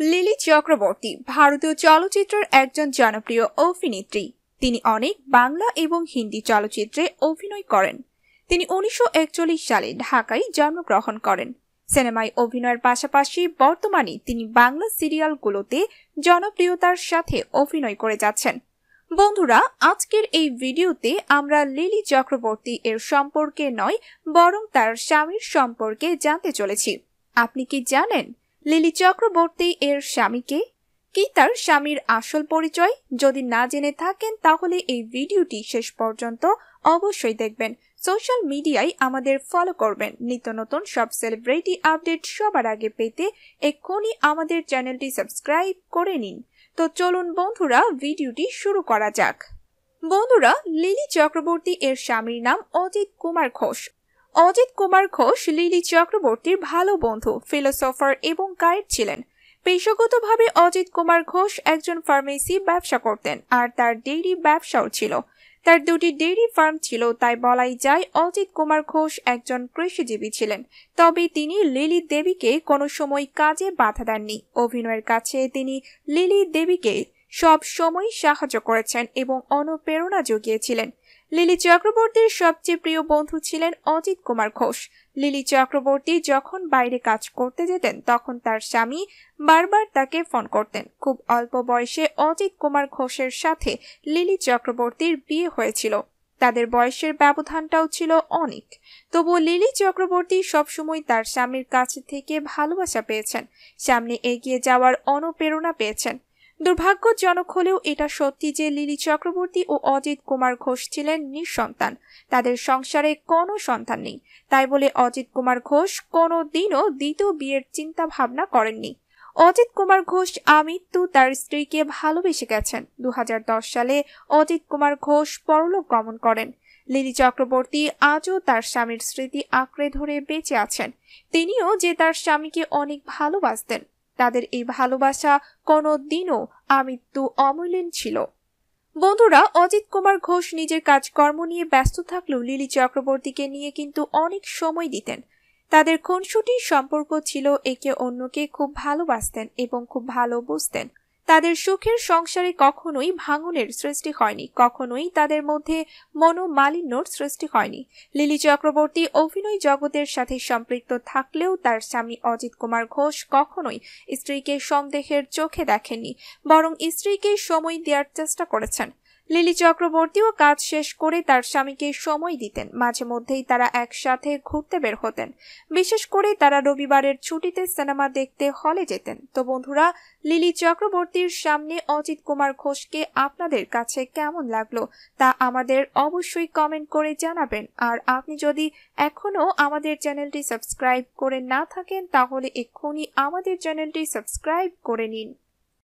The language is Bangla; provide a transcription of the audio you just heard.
লিলি চক্রবর্তী, ভারতীয় চলচ্চিত্রের একজন জনপ্রিয় অভিনেত্রী। তিনি অনেক বাংলা এবং হিন্দি চলচ্চিত্রে অভিনয় করেন। তিনি উনিশশো একচল্লিশ সালে ঢাকায় জন্মগ্রহণ করেন। সিনেমায় অভিনয়ের পাশাপাশি বর্তমানে তিনি বাংলা সিরিয়ালগুলোতে জনপ্রিয়তার সাথে অভিনয় করে যাচ্ছেন। বন্ধুরা, আজকের এই ভিডিওতে আমরা লিলি চক্রবর্তী এর সম্পর্কে নয়, বরং তার স্বামীর সম্পর্কে জানতে চলেছি। আপনি কি জানেন? লিলি চক্রবর্তী এর স্বামীকে? কি তার স্বামীর আসল পরিচয়? যদি না জেনে থাকেন, তাহলে এই ভিডিওটি শেষ পর্যন্ত অবশ্যই দেখবেন। সোশ্যাল মিডিয়ায় আমাদের ফলো করবেন। নিত্য নতুন সব সেলিব্রিটি আপডেট সবার আগে পেতে এক্ষুনি আমাদের চ্যানেলটি সাবস্ক্রাইব করে নিন। তো চলুন বন্ধুরা, ভিডিওটি শুরু করা যাক। বন্ধুরা, লিলি চক্রবর্তী এর স্বামীর নাম অজিত কুমার ঘোষ। অজিত কুমার ঘোষ, লিলি চক্রবর্তীর ভালো বন্ধু, ফিলোসফার এবং গাইড ছিলেন। পেশাগতভাবে অজিত কুমার ঘোষ একজন ফার্মেসি ব্যবসা করতেন, আর তার ডেইরি ব্যবসাও ছিল। তার দুটি ডেইরি ফার্ম ছিল, তাই বলাই যায় অজিত কুমার ঘোষ একজন কৃষিজীবী ছিলেন। তবে তিনি লিলি দেবীকে কোনো সময় কাজে বাধা দেননি। অভিনয়ের কাছে তিনি লিলি দেবীকে সব সময় সাহায্য করেছেন এবং অনুপ্রেরণা জুগিয়েছিলেন। লিলি চক্রবর্তীর সবচেয়ে প্রিয় বন্ধু ছিলেন অজিত কুমার ঘোষ। লিলি চক্রবর্তী যখন বাইরে কাজ করতে যেতেন, তখন তার স্বামী বারবার তাকে ফোন করতেন। খুব অল্প বয়সে অজিত কুমার ঘোষের সাথে লিলি চক্রবর্তীর বিয়ে হয়েছিল। তাদের বয়সের ব্যবধানটাও ছিল অনেক। তবু লিলি চক্রবর্তী সবসময় তার স্বামীর কাছ থেকে ভালোবাসা পেয়েছেন। সামনে এগিয়ে যাওয়ার অনুপ্রেরণা পেয়েছেন। দুর্ভাগ্যজনক হলেও এটা সত্যি যে লিলি চক্রবর্তী ও অজিত কুমার ঘোষ ছিলেন নিঃসন্তান। তাদের সংসারে কোনো সন্তান নেই। তাই বলে অজিত কুমার ঘোষ কোনো দিনও দ্বিতীয় বিয়ের চিন্তা ভাবনা করেননি। অজিত কুমার ঘোষ আমৃত্যু তার স্ত্রীকে ভালোবেসে গেছেন। দু হাজার দশ সালে অজিত কুমার ঘোষ পরলোক গমন করেন। লিলি চক্রবর্তী আজও তার স্বামীর স্মৃতি আঁকড়ে ধরে বেঁচে আছেন। তিনিও যে তার স্বামীকে অনেক ভালোবাসতেন। তাদের এই ভালোবাসা কোনো দিনও আমৃত্যু অমূল্যন ছিল। বন্ধুরা, অজিত কুমার ঘোষ নিজের কাজকর্ম নিয়ে ব্যস্ত থাকলেও লিলি চক্রবর্তীকে নিয়ে কিন্তু অনেক সময় দিতেন। তাদের খুনসুটির সম্পর্ক ছিল একে অন্যকে খুব ভালোবাসতেন এবং খুব ভালো বুঝতেন। তাদের সুখের সংসারে কখনোই ভাঙনের সৃষ্টি হয়নি, কখনোই তাদের মধ্যে মনোমালিন্যর সৃষ্টি হয়নি। লিলি চক্রবর্তী অভিনয় জগতের সাথে সম্পৃক্ত থাকলেও তার স্বামী অজিত কুমার ঘোষ কখনোই স্ত্রীকে সন্দেহের চোখে দেখেননি, বরং স্ত্রীকে সময় দেওয়ার চেষ্টা করেছেন। লিলি চক্রবর্তীও কাজ শেষ করে তার স্বামীকে সময় দিতেন। মাঝে মধ্যেই তারা একসাথে ঘুরতে বের হতেন। বিশেষ করে তারা রবিবারের ছুটিতে সিনেমা দেখতে হলে যেতেন। তো বন্ধুরা, লিলি চক্রবর্তীর সামনে অজিত কুমার ঘোষকে আপনাদের কাছে কেমন লাগল তা আমাদের অবশ্যই কমেন্ট করে জানাবেন। আর আপনি যদি এখনও আমাদের চ্যানেলটি সাবস্ক্রাইব করে না থাকেন, তাহলে এক্ষুনি আমাদের চ্যানেলটি সাবস্ক্রাইব করে নিন।